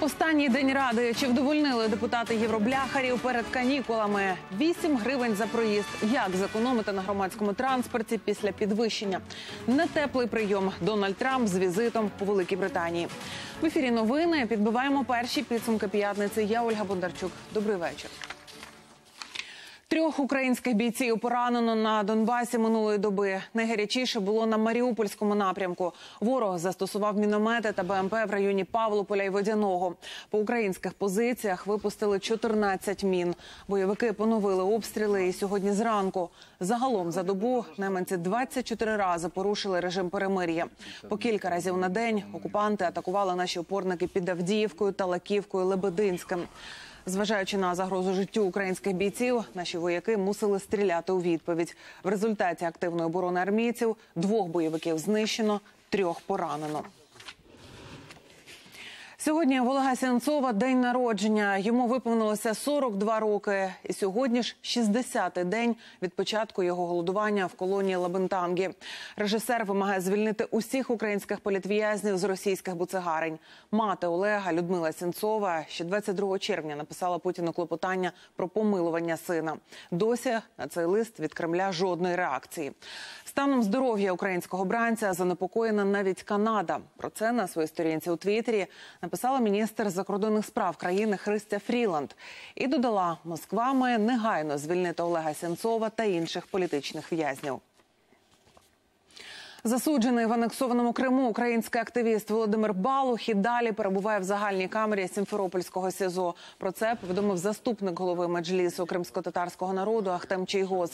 Останній день ради чи вдовольнили депутати євробляхарів перед канікулами? 8 гривень за проїзд. Як зекономити на громадському транспорті після підвищення? Нетеплий прийом. Дональд Трамп з візитом по Великій Британії. В ефірі новини підбиваємо перші підсумки п'ятниці. Я Ольга Бондарчук. Добрий вечір. Трьох українських бійців поранено на Донбасі минулої доби. Найгарячіше було на Маріупольському напрямку. Ворог застосував міномети та БМП в районі Павлополя і Водяного. По українських позиціях випустили 14 мін. Бойовики поновили обстріли і сьогодні зранку. Загалом за добу найманці 24 рази порушили режим перемир'я. По кілька разів на день окупанти атакували наші опорники під Авдіївкою, Талаківкою, Лебединським. Зважаючи на загрозу життю українських бійців, наші вояки мусили стріляти у відповідь. В результаті активної оборони армійців двох бойовиків знищено, трьох поранено. Сьогодні в Олега Сенцова день народження. Йому виповнилося 42 роки. І сьогодні ж 60-й день від початку його голодування в колонії Лабентангі. Режисер вимагає звільнити усіх українських політв'язнів з російських буцегарень. Мати Олега Людмила Сенцова ще 22 червня написала Путіну клопотання про помилування сина. Досі на цей лист від Кремля жодної реакції. Станом здоров'я українського бранця занепокоєна навіть Канада. Про це на своїй сторінці у Твіттері написала міністр закордонних справ країни Христя Фріланд і додала, Москва має негайно звільнити Олега Сенцова та інших політичних в'язнів. Засуджений в анексованому Криму український активіст Володимир Балух і далі перебуває в загальній камері Сімферопольського СІЗО. Про це повідомив заступник голови меджлісу кримсько-татарського народу Ахтем Чийгоз.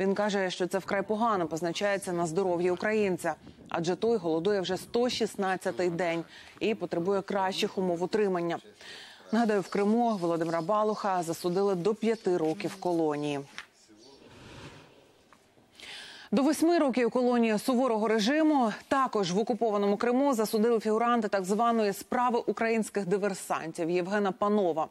Він каже, що це вкрай погано позначається на здоров'ї українця, адже той голодує вже 116-й день і потребує кращих умов утримання. Нагадаю, в Криму Володимира Балуха засудили до п'яти років колонії. До восьми років колонії суворого режиму також в окупованому Криму засудили фігуранти так званої справи українських диверсантів Євгена Панова.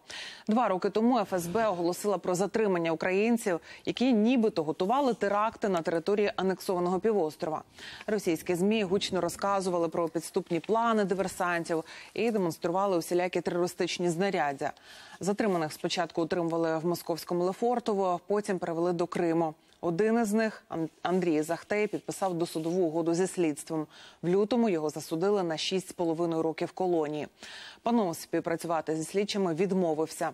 Два роки тому ФСБ оголосила про затримання українців, які нібито готували теракти на території анексованого півострова. Російські змі гучно розказували про підступні плани диверсантів і демонстрували усілякі терористичні знаряддя. Затриманих спочатку утримували в московському Лефортово, потім перевели до Криму. Один із них, Андрій Захтей, підписав досудову угоду зі слідством. В лютому його засудили на 6,5 років колонії. Панов співпрацювати зі слідчими відмовився.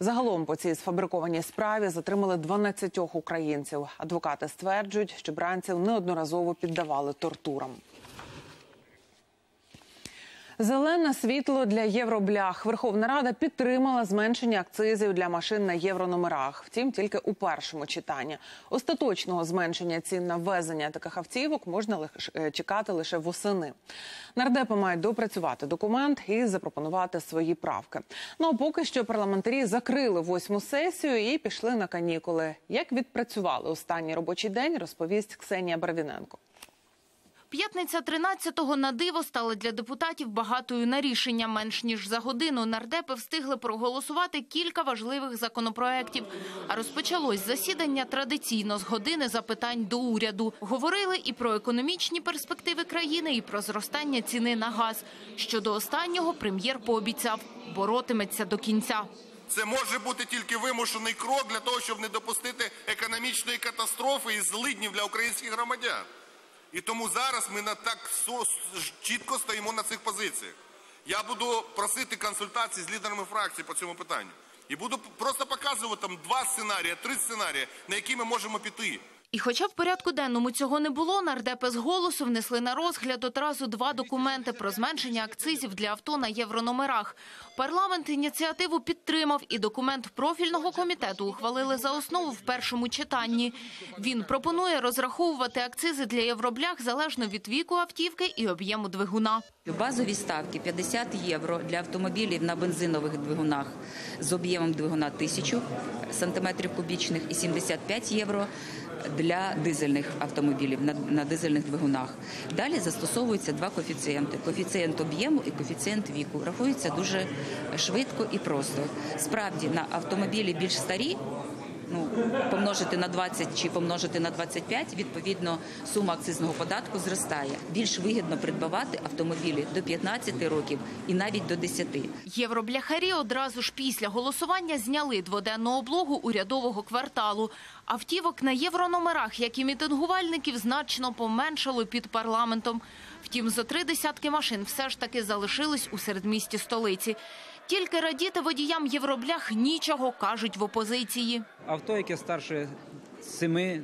Загалом по цій сфабрикованій справі затримали 12 українців. Адвокати стверджують, що бранців неодноразово піддавали тортурам. Зелене світло для євроблях. Верховна Рада підтримала зменшення акцизів для машин на єврономерах. Втім, тільки у першому читанні остаточного зменшення цін на ввезення таких автівок можна лише чекати лише восени. Нардепи мають допрацювати документ і запропонувати свої правки. Ну а поки що парламентарі закрили восьму сесію і пішли на канікули. Як відпрацювали останній робочий день, розповість Ксенія Барвіненко. П'ятниця 13-го на диво стала для депутатів багатою на рішення. Менш ніж за годину нардепи встигли проголосувати кілька важливих законопроєктів. А розпочалось засідання традиційно з години запитань до уряду. Говорили і про економічні перспективи країни, і про зростання ціни на газ. Щодо останнього прем'єр пообіцяв – боротиметься до кінця. Це може бути тільки вимушений крок для того, щоб не допустити економічної катастрофи і злиднів для українських громадян. І тому зараз ми на так чітко стоїмо на цих позиціях. Я буду просити консультації з лідерами фракції по цьому питанню. І буду просто показувати там два сценарії, три сценарії, на які ми можемо піти. І хоча в порядку денному цього не було, нардепи з голосу внесли на розгляд одразу два документи про зменшення акцизів для авто на єврономерах. Парламент ініціативу підтримав, і документ профільного комітету ухвалили за основу в першому читанні. Він пропонує розраховувати акцизи для євроблях залежно від віку автівки і об'єму двигуна. Базові ставки 50 євро для автомобілів на бензинових двигунах з об'ємом двигуна 1000 сантиметрів кубічних і 75 євро для дизельних автомобілів на, на дизельних двигунах. Далі застосовуються два коефіцієнти: коефіцієнт об'єму і коефіцієнт віку. Рахуються дуже швидко і просто. Справді на автомобілі більш старі. Ну помножити на 20 чи помножити на 25, відповідно сума акцизного податку зростає. Більш вигідно придбавати автомобілі до 15 років і навіть до 10. Євробляхарі одразу ж після голосування зняли дводенну облогу урядового кварталу. Автівок на єврономерах, як і мітингувальників, значно поменшало під парламентом. Втім, зо три десятки машин все ж таки залишились у середмісті столиці. Тільки радіти водіям євроблях нічого кажуть в опозиції. авто, яке старше 7-10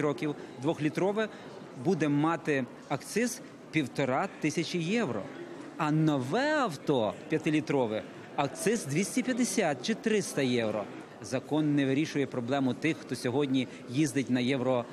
років, двохлітрове, буде мати акциз півтора тисячі євро. А нове авто п'ятилітрове акциз 250 чи 300 євро. Закон не вирішує проблему тих, хто сьогодні їздить на євро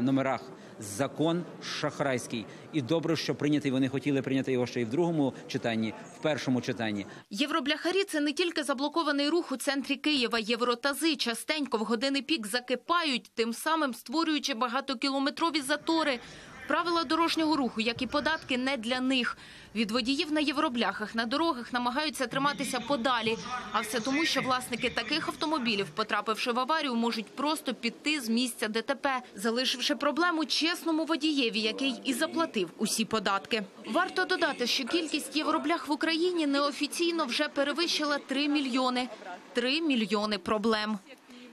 номерах. Закон шахрайський. І добре, що прийнятий. Вони хотіли прийняти його ще і в другому читанні, в першому читанні. Євробляхарі – це не тільки заблокований рух у центрі Києва. Євротази частенько в години пік закипають, тим самим створюючи багатокілометрові затори. Правила дорожнього руху, як і податки, не для них. Від водіїв на євробляхах на дорогах намагаються триматися подалі. А все тому, що власники таких автомобілів, потрапивши в аварію, можуть просто піти з місця ДТП, залишивши проблему чесному водієві, який і заплатив усі податки. Варто додати, що кількість євроблях в Україні неофіційно вже перевищила 3 мільйони. 3 мільйони проблем.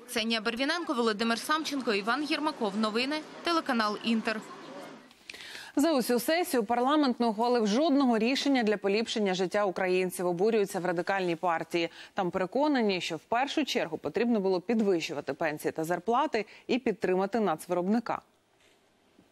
Ксенія Бервіненко, Володимир Самченко, Іван Єрмаков. Новини, телеканал Інтер. За усю сесію парламент не ухвалив жодного рішення для поліпшення життя українців. Обурюються в радикальній партії. Там переконані, що в першу чергу потрібно було підвищувати пенсії та зарплати і підтримати нацвиробника.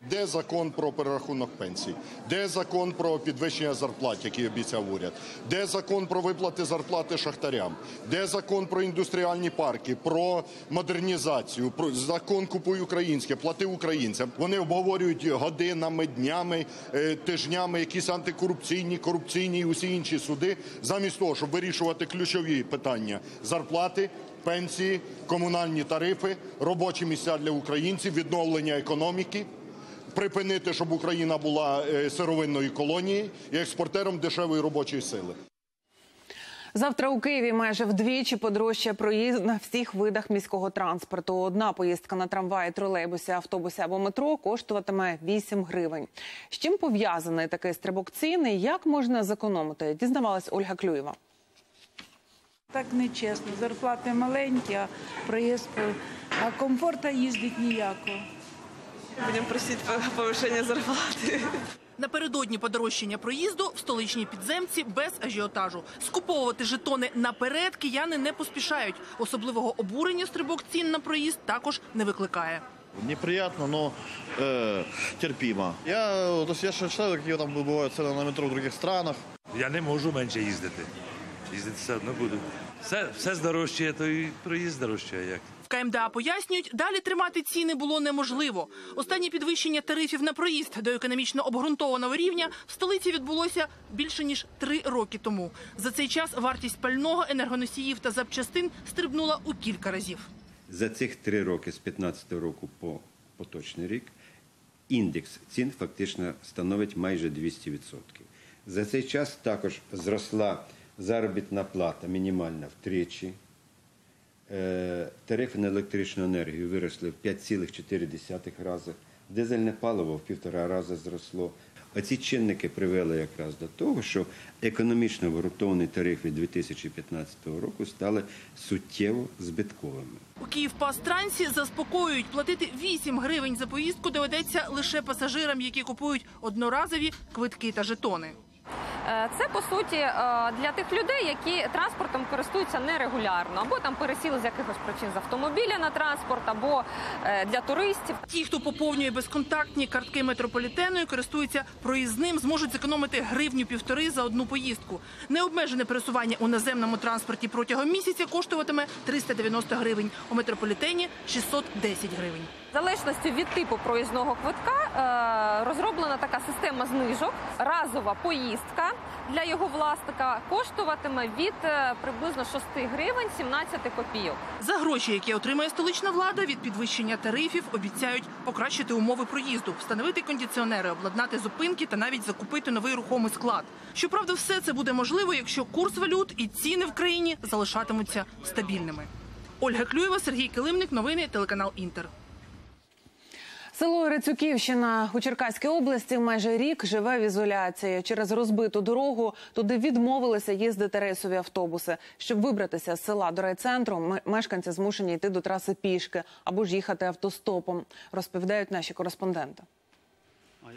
Де закон про перерахунок пенсій? Де закон про підвищення зарплат, який обіцяв уряд? Де закон про виплати зарплати шахтарям? Де закон про індустріальні парки, про модернізацію? Про закон купуй українське, плати українцям. Вони обговорюють годинами, днями, е, тижнями якісь антикорупційні, корупційні і усі інші суди, замість того, щоб вирішувати ключові питання зарплати. Пенсії, комунальні тарифи, робочі місця для українців, відновлення економіки припинити, щоб Україна була е, сировинною колонією і експортером дешевої робочої сили. Завтра у Києві майже вдвічі подорожчає проїзд на всіх видах міського транспорту. Одна поїздка на трамваї, тролейбусі, автобусі або метро коштуватиме 8 гривень. З чим пов'язаний такий стрибок ціни? Як можна зекономити? Дізнавалась Ольга Клюєва. Так нечесно. Зарплати маленькі, а проїзд, а комфорта їздить ніякого. Будемо просити повищення зарплати. Напередодні подорожчання проїзду в столичній підземці без ажіотажу. Скуповувати жетони наперед кияни не поспішають. Особливого обурення стрибок цін на проїзд також не викликає. Неприятно, но э, терпимо. Я, то есть я ще читаю, які там бувають ціни на метро в других странах. Я не можу менше їздити. Їздити все одно буду. Все, все здорожчає, то і проїзд здорожчає. Як? В КМДА пояснюють, далі тримати ціни було неможливо. Останнє підвищення тарифів на проїзд до економічно обґрунтованого рівня в столиці відбулося більше ніж три роки тому. За цей час вартість пального, енергоносіїв та запчастин стрибнула у кілька разів. За цих три роки з 15 року по поточний рік індекс цін фактично становить майже 200%. За цей час також зросла заробітна плата мінімальна втричі. Е, Тарифи на електричну енергію виросли в 5,4 рази. Дизельне паливо в півтора рази зросло. Оці чинники привели якраз до того, що економічно обґрунтовані тарифи 2015 року стали суттєво збитковими. У Київпастрансі заспокоюють, платити 8 гривень за поїздку доведеться лише пасажирам, які купують одноразові квитки та жетони. Е, Це по суті е, для тих людей, які транспортом користуються нерегулярно, або там пересіли з якихось причин з автомобіля на транспорт, або е, для туристів. Ті, хто поповнює безконтактні картки метрополітену користуються проїзним, зможуть зекономити гривню півтори за одну поїздку. Необмежене пересування у наземному транспорті протягом місяця коштуватиме 390 гривень. У метрополітені 610 гривень. Залежності від типу проїзного квитка е, розроблена така система знижок. Разова поїздка для його власника коштуватиме від е, приблизно 6 гривень 17 копійок. За гроші, які отримає столична влада від підвищення тарифів, обіцяють покращити умови проїзду, встановити кондиціонери, обладнати зупинки та навіть закупити новий рухомий склад. Щоправда, все це буде можливо, якщо курс валют і ціни в країні залишатимуться стабільними. Ольга Клюєва, Сергій Килимник. Новини телеканал Інтер. Село Рецюківщина у Черкаській області майже рік живе в ізоляції. Через розбиту дорогу туди відмовилися їздити рейсові автобуси. Щоб вибратися з села до райцентру, ме- мешканці змушені йти до траси пішки або ж їхати автостопом, розповідають наші кореспонденти.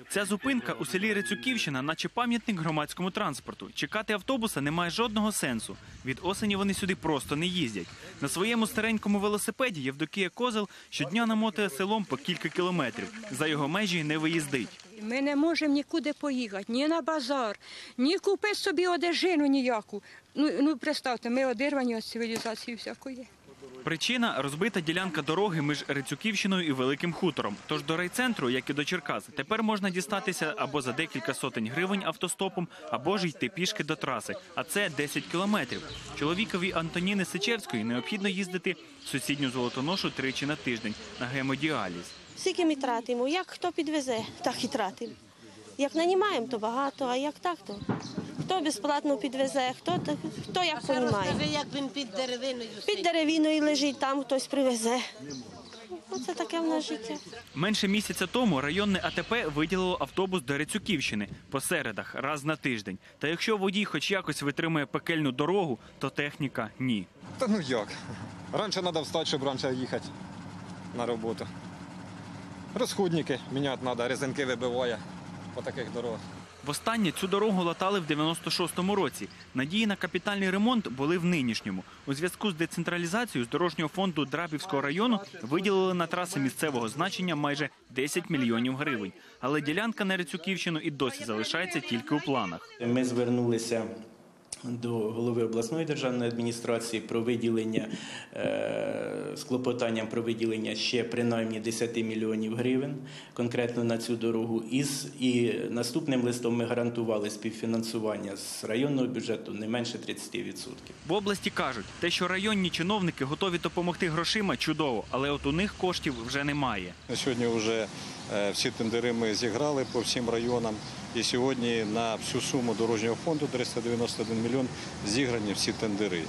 Ця зупинка у селі Рицюківщина, наче пам'ятник громадському транспорту. Чекати автобуса немає жодного сенсу. Від осені вони сюди просто не їздять. На своєму старенькому велосипеді Євдокія Козел щодня намотує селом по кілька кілометрів. За його межі не виїздить. Ми не можемо нікуди поїхати, ні на базар, ні купити собі одежину ніяку. Ну, ну представте, ми одірвані від цивілізації всякої. Причина розбита ділянка дороги між Рицюківщиною і Великим Хутором. Тож до райцентру, як і до Черкас, тепер можна дістатися або за декілька сотень гривень автостопом, або ж йти пішки до траси. А це 10 кілометрів. Чоловікові Антоніни Сичевської необхідно їздити в сусідню золотоношу тричі на тиждень на гемодіаліз. Скільки ми тратимо? Як хто підвезе, так і тратимо. Як нанімаємо, то багато, а як так, то хто безплатно підвезе, хто, хто як понімає. як він під деревиною Під деревіною лежить, там хтось привезе. Оце таке в нас життя. Менше місяця тому районне АТП виділило автобус до Рицюківщини по середах раз на тиждень. Та якщо водій хоч якось витримує пекельну дорогу, то техніка ні. Та ну як? Раніше треба встати, щоб раніше їхати на роботу. Розходники міняти треба, резинки вибиває по таких дорогах. Востаннє цю дорогу латали в 96-му році. Надії на капітальний ремонт були в нинішньому. У зв'язку з децентралізацією з дорожнього фонду Драбівського району виділили на траси місцевого значення майже 10 мільйонів гривень. Але ділянка на Рицюківщину і досі залишається тільки у планах. Ми звернулися до голови обласної державної адміністрації про виділення е, з клопотанням про виділення ще принаймні 10 мільйонів гривень конкретно на цю дорогу. І, і наступним листом ми гарантували співфінансування з районного бюджету не менше 30%. В області кажуть, те, що районні чиновники готові допомогти грошима, чудово, але от у них коштів вже немає. На Сьогодні вже е, всі тендери ми зіграли по всім районам. І сьогодні на всю суму дорожнього фонду 391 мільйон зіграні всі тендери.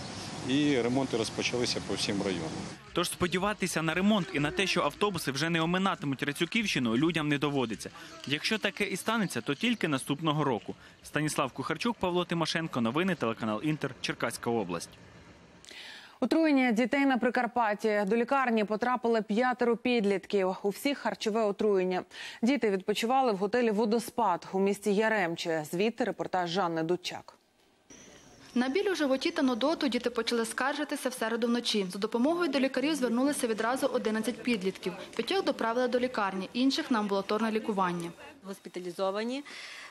І ремонти розпочалися по всім районам. Тож сподіватися на ремонт і на те, що автобуси вже не оминатимуть Рицюківщину, людям не доводиться. Якщо таке і станеться, то тільки наступного року. Станіслав Кухарчук, Павло Тимошенко, новини, телеканал Інтер, Черкаська область. Отруєння дітей на Прикарпатті. До лікарні потрапили п'ятеро підлітків. У всіх харчове отруєння. Діти відпочивали в готелі Водоспад у місті Яремче. Звідти репортаж Жанни Дудчак. На біль животі та нудоту діти почали скаржитися в середу вночі. За допомогою до лікарів звернулися відразу 11 підлітків. П'ятьох доправили до лікарні, інших на амбулаторне лікування. Госпіталізовані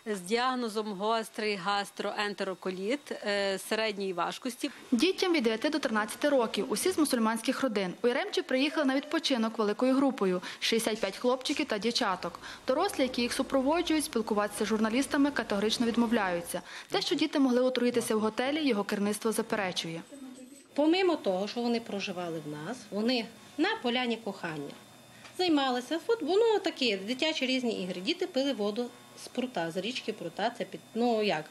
з діагнозом гострий гастроентероколіт е, середньої важкості. Дітям від 9 до 13 років, усі з мусульманських родин. У Яремчі приїхали на відпочинок великою групою – 65 хлопчиків та дівчаток. Дорослі, які їх супроводжують, спілкуватися з журналістами категорично відмовляються. Те, що діти могли отруїтися в готелі, його керівництво заперечує. Помимо того, що вони проживали в нас, вони на поляні кохання займалися футболом, ну такі дитячі різні ігри. Діти пили воду з прута, з річки прута. Це під ну як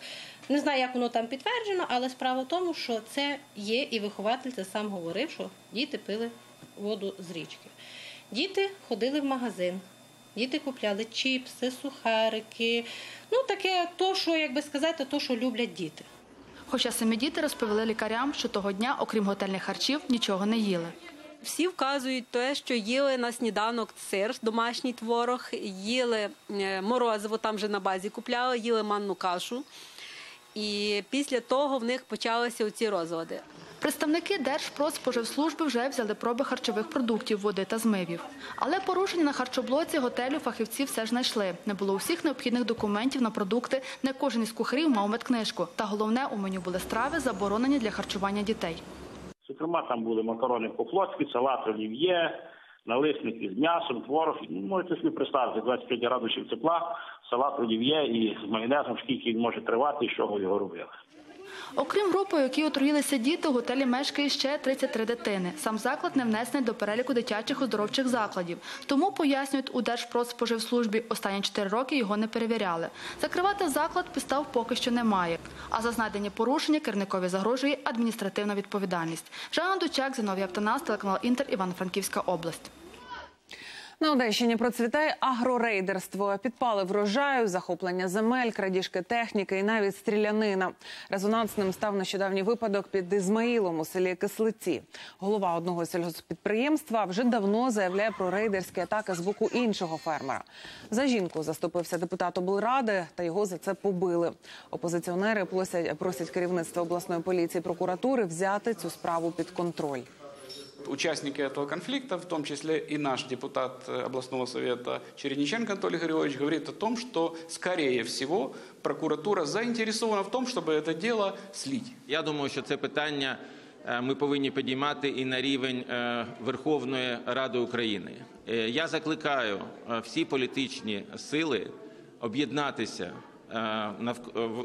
не знаю, як воно там підтверджено, але справа в тому, що це є, і вихователь це сам говорив, що діти пили воду з річки. Діти ходили в магазин, діти купляли чіпси, сухарики. Ну таке, то, що, як би сказати, то, що люблять діти. Хоча самі діти розповіли лікарям, що того дня, окрім готельних харчів, нічого не їли. Всі вказують те, що їли на сніданок сир, домашній творог, їли е, морозиво, там вже на базі купляли, їли манну кашу. І після того в них почалися оці розлади. Представники Держпродспоживслужби вже взяли проби харчових продуктів, води та змивів. Але порушення на харчоблоці готелю фахівці все ж знайшли. Не було усіх необхідних документів на продукти, не кожен із кухарів мав медкнижку. Та головне, у меню були страви, заборонені для харчування дітей. Зокрема, там були макарони по-флотськи, салат олів'є, налисники з м'ясом, творог. Ну, Можете собі представити, 25 градусів тепла, салат олів'є і з майонезом, скільки він може тривати і з чого його робили. Окрім групи, у якій отруїлися діти, у готелі мешкає ще 33 дитини. Сам заклад не внесений до переліку дитячих оздоровчих закладів. Тому, пояснюють у Держпродспоживслужбі, останні 4 роки його не перевіряли. Закривати заклад підстав поки що немає. А за знайдені порушення керівникові загрожує адміністративна відповідальність. Жанна Дучак, Зіновій Автонас, телеканал Інтер, Івано-Франківська область. На Одещині процвітає агрорейдерство. Підпали врожаю, захоплення земель, крадіжки техніки і навіть стрілянина. Резонансним став нещодавній випадок під Ізмаїлом у селі Кислиці. Голова одного сільгоспідприємства вже давно заявляє про рейдерські атаки з боку іншого фермера. За жінку заступився депутат облради, та його за це побили. Опозиціонери просять, просять керівництво обласної поліції прокуратури взяти цю справу під контроль. Участники этого конфликта, в том числе и наш депутат э, областного совета Черениченко Анатолий Григорьевич, говорит о том, что, скорее всего, прокуратура заинтересована в том, чтобы это дело слить. Я думаю, що це питання е, ми повинні підіймати і на рівень е, Верховної Ради України. Е, Я закликаю е, всі політичні сили об'єднатися е, навк- е, в-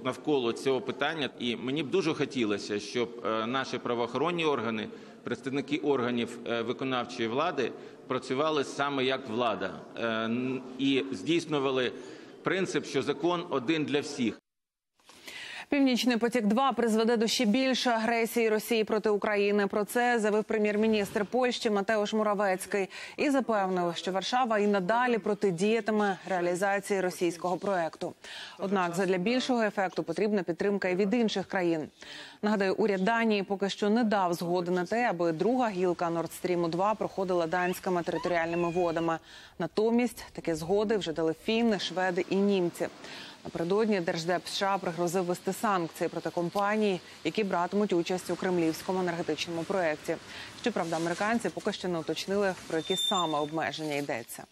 Навколо цього питання. І мені б дуже хотілося, щоб е, наші правоохоронні органи, представники органів е, виконавчої влади працювали саме як влада е, і здійснювали принцип, що закон один для всіх. Північний потік 2 призведе до ще більшої агресії Росії проти України. Про це заявив прем'єр-міністр Польщі Матеуш Муравецький і запевнив, що Варшава і надалі протидіятиме реалізації російського проекту. Однак, задля більшого ефекту потрібна підтримка і від інших країн. Нагадаю, уряд Данії поки що не дав згоди на те, аби друга гілка Нордстріму 2 проходила данськими територіальними водами. Натомість такі згоди вже дали фінни, шведи і німці. Напередодні держдеп США пригрозив вести санкції проти компаній, які братимуть участь у кремлівському енергетичному проєкті. Щоправда, американці поки що не уточнили про які саме обмеження йдеться.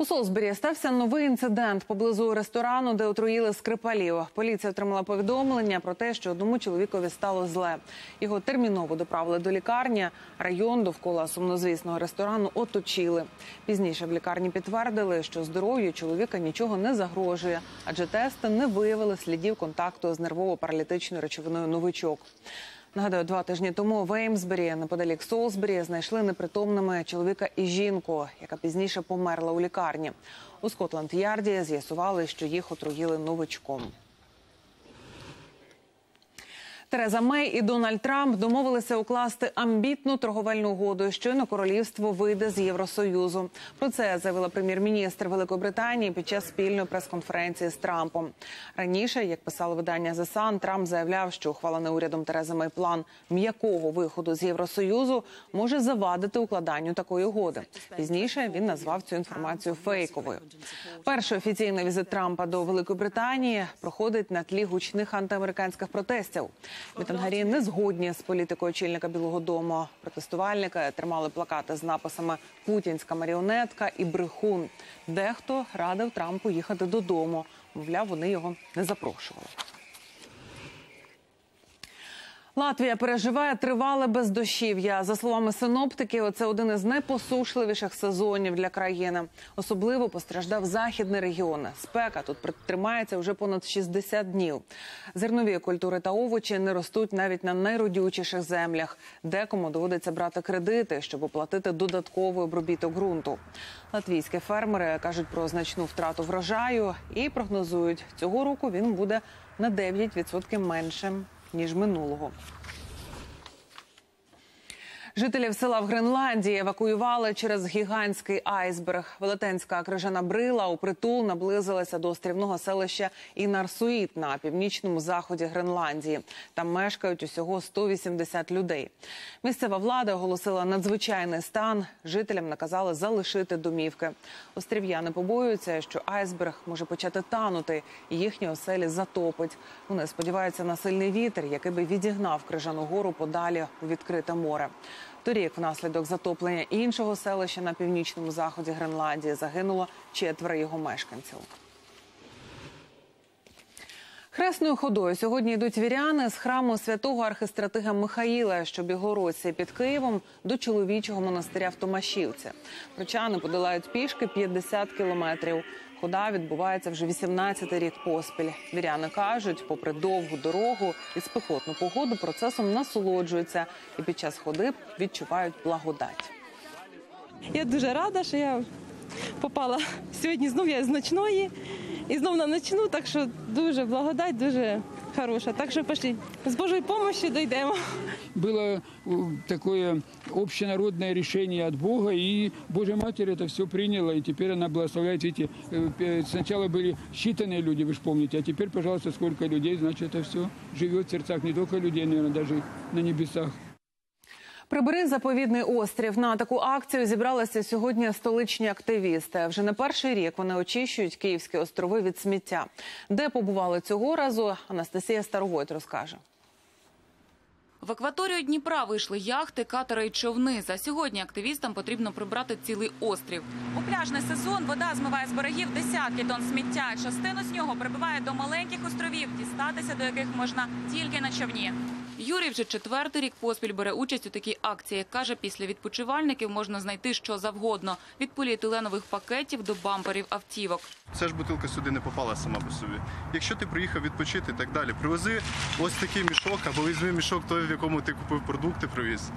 У Солсбері стався новий інцидент поблизу ресторану, де отруїли скрипалів. Поліція отримала повідомлення про те, що одному чоловікові стало зле. Його терміново доправили до лікарні. Район довкола сумнозвісного ресторану оточили. Пізніше в лікарні підтвердили, що здоров'ю чоловіка нічого не загрожує, адже тести не виявили слідів контакту з нервово-паралітичною речовиною новичок. Нагадаю, два тижні тому в Еймсбері, неподалік Солсбері, знайшли непритомними чоловіка і жінку, яка пізніше померла у лікарні. У Скотланд-Ярді з'ясували, що їх отруїли новичком. Тереза Мей і Дональд Трамп домовилися укласти амбітну торговельну угоду. Щойно королівство вийде з Євросоюзу. Про це заявила прем'єр-міністр Великої Британії під час спільної прес-конференції з Трампом. Раніше, як писало видання The Sun, Трамп заявляв, що ухвалений урядом Терези Мей план м'якого виходу з Євросоюзу може завадити укладанню такої угоди. Пізніше він назвав цю інформацію фейковою. Перший офіційний візит Трампа до Великої Британії проходить на тлі гучних антиамериканських протестів. Мітингарі не згодні з політикою очільника Білого Дому. Протестувальники тримали плакати з написами Путінська маріонетка і брехун. Дехто радив Трампу їхати додому. Мовляв, вони його не запрошували. Латвія переживає тривале бездощів'я. За словами синоптиків, це один із найпосушливіших сезонів для країни. Особливо постраждав західний регіон. Спека тут тримається вже понад 60 днів. Зернові культури та овочі не ростуть навіть на найродючіших землях. Декому доводиться брати кредити, щоб оплатити додатковий обробіток ґрунту. Латвійські фермери кажуть про значну втрату врожаю і прогнозують, цього року він буде на 9% меншим ніж минулого. Жителів села в Гренландії евакуювали через гігантський айсберг. Велетенська крижана брила у притул наблизилася до острівного селища Інарсуїт на північному заході Гренландії. Там мешкають усього 180 людей. Місцева влада оголосила надзвичайний стан. Жителям наказали залишити домівки. Острів'яни побоюються, що айсберг може почати танути, і їхні оселі затопить. Вони сподіваються на сильний вітер, який би відігнав крижану гору подалі у відкрите море. Торік, внаслідок затоплення іншого селища на північному заході Гренландії, загинуло четверо його мешканців. Хресною ходою сьогодні йдуть віряни з храму святого архистратига Михаїла, що Білгородці під Києвом до чоловічого монастиря в Томашівці. Прочани подолають пішки 50 кілометрів. Хода відбувається вже 18-й рік поспіль. Віряни кажуть, попри довгу дорогу і спекотну погоду, процесом насолоджуються і під час ходи відчувають благодать. Я дуже рада, що я попала сьогодні знов я з ночної і знов на ночну, так що дуже благодать, дуже хороша. Так що пішли. З Божої допомогою дійдемо. Було э, таке общенародное решение от Бога, и Божья Матерь это все приняла, и теперь она благословляет. Видите, э, сначала были считанные люди, ви ж пам'ятаєте, а теперь, пожалуйста, сколько людей, значит это все живет в серцях не только людей, наверное, даже на небесах. Прибери заповідний острів. На таку акцію зібралися сьогодні столичні активісти. Вже не перший рік вони очищують Київські острови від сміття. Де побували цього разу? Анастасія Старовойт розкаже. В акваторію Дніпра вийшли яхти, катери і човни. За сьогодні активістам потрібно прибрати цілий острів. У пляжний сезон вода змиває з берегів десятки тонн сміття. Частину з нього прибиває до маленьких островів, дістатися до яких можна тільки на човні. Юрій вже четвертий рік поспіль бере участь у такій акції. Каже, після відпочивальників можна знайти що завгодно – від поліетиленових пакетів до бамперів автівок. Ця ж бутилка сюди не попала сама по собі. Якщо ти приїхав відпочити і так далі, привези ось такий мішок або візьми мішок той, в якому ти купив продукти, привіз.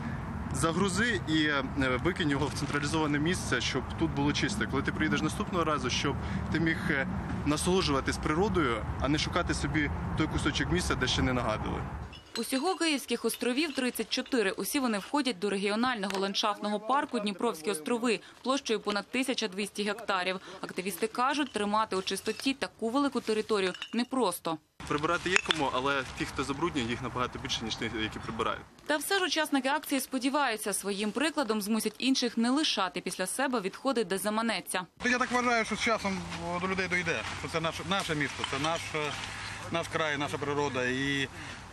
Загрузи і е, викинь його в централізоване місце, щоб тут було чисто. Коли ти приїдеш наступного разу, щоб ти міг е, насолоджуватись природою, а не шукати собі той кусочок місця, де ще не нагадали. Усього Київських островів 34. Усі вони входять до регіонального ландшафтного парку Дніпровські острови площею понад 1200 гектарів. Активісти кажуть, тримати у чистоті таку велику територію непросто. Прибирати є кому, але ті, хто забруднює, їх набагато більше, ніж ті, які прибирають. Та все ж учасники акції сподіваються, своїм прикладом змусять інших не лишати після себе відходи, де заманеться. Я так вважаю, що з часом до людей дойде. Що це наше, наше місто, це наш, е, наш край, наша природа. І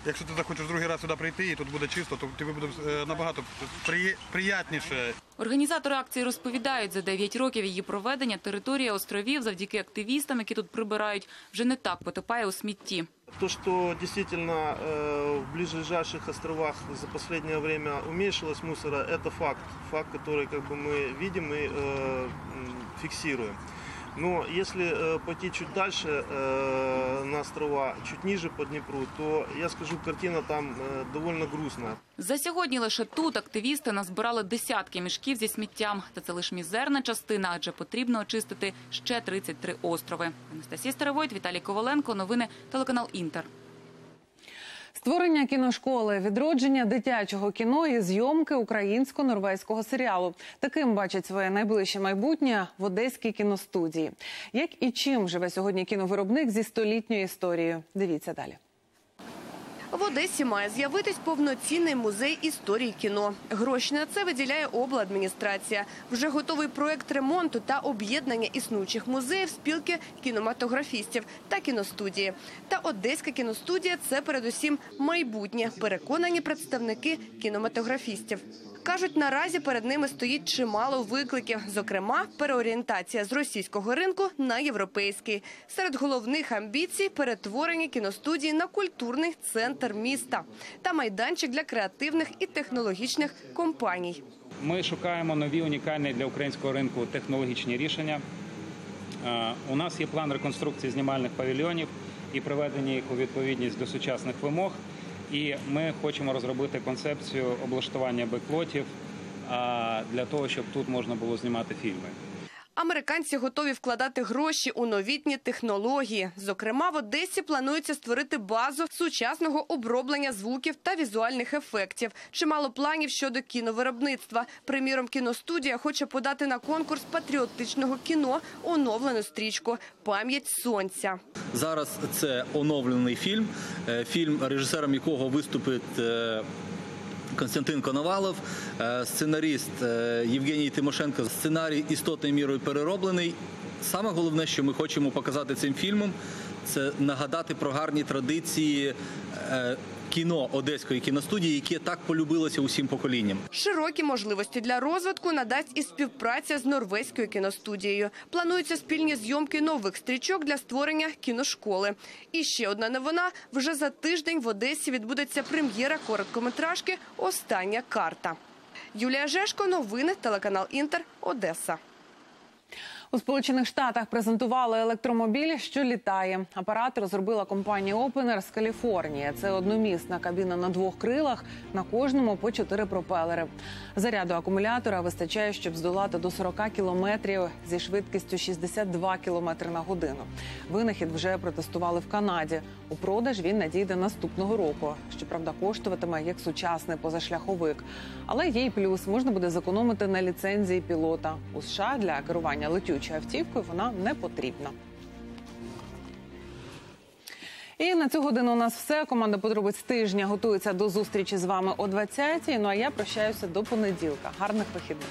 якщо ти захочеш другий раз сюди прийти і тут буде чисто, то тобі буде е, набагато приє- приятніше. Організатори акції розповідають, за 9 років її проведення територія островів завдяки активістам, які тут прибирають, вже не так потопає у смітті. То, что действительно э, в ближайших островах за последнее время уменьшилось мусора, это факт. Факт, который как бы мы видим и э, м, фиксируем. Но если э, пойти чуть дальше э, на острова, чуть ниже по Днепру, то я скажу, картина там э, довольно грустная. За сьогодні лише тут активісти назбирали десятки мішків зі сміттям. Та це лише мізерна частина, адже потрібно очистити ще 33 острови. Анастасія Старовойт, Віталій Коваленко. Новини телеканал Інтер. Створення кіношколи, відродження дитячого кіно і зйомки українсько-норвезького серіалу. Таким бачить своє найближче майбутнє в одеській кіностудії. Як і чим живе сьогодні кіновиробник зі столітньою історією? Дивіться далі. В Одесі має з'явитись повноцінний музей історії кіно. Гроші на це виділяє обладміністрація. Вже готовий проект ремонту та об'єднання існуючих музеїв спілки кінематографістів та кіностудії. Та Одеська кіностудія це передусім майбутнє. Переконані представники кінематографістів. Кажуть, наразі перед ними стоїть чимало викликів, зокрема, переорієнтація з російського ринку на європейський. Серед головних амбіцій перетворення кіностудії на культурний центр міста та майданчик для креативних і технологічних компаній. Ми шукаємо нові унікальні для українського ринку технологічні рішення. Е, У нас є план реконструкції знімальних павільйонів і приведення їх у відповідність до сучасних вимог. І ми хочемо розробити концепцію облаштування беклотів для того, щоб тут можна було знімати фільми. Американці готові вкладати гроші у новітні технології. Зокрема, в Одесі планується створити базу сучасного оброблення звуків та візуальних ефектів. Чимало планів щодо кіновиробництва. Приміром, кіностудія хоче подати на конкурс патріотичного кіно оновлену стрічку Пам'ять сонця. Зараз це оновлений фільм, е, фільм, режисером якого виступить е, Константин Коновалов, е, сценаріст е, Євгеній Тимошенко. Сценарій істотною мірою перероблений. Саме головне, що ми хочемо показати цим фільмом, це нагадати про гарні традиції е, кіно одеської кіностудії, яке так полюбилося усім поколінням. Широкі можливості для розвитку надасть і співпраця з норвезькою кіностудією. Плануються спільні зйомки нових стрічок для створення кіношколи. І ще одна новина: вже за тиждень в Одесі відбудеться прем'єра короткометражки Остання карта. Юлія Жешко, новини, телеканал Інтер, Одеса. У Сполучених Штатах презентували електромобіль, що літає. Апарат розробила компанія Опенер з Каліфорнії. Це одномісна кабіна на двох крилах, на кожному по чотири пропелери. Заряду акумулятора вистачає, щоб здолати до 40 кілометрів зі швидкістю 62 кілометри на годину. Винахід вже протестували в Канаді. У продаж він надійде наступного року. Щоправда, коштуватиме як сучасний позашляховик. Але є й плюс можна буде зекономити на ліцензії пілота. У США для керування летючою автівкою вона не потрібна. І на цю годину у нас все. Команда подробиць тижня готується до зустрічі з вами о 20-й. Ну а я прощаюся до понеділка. Гарних вихідних.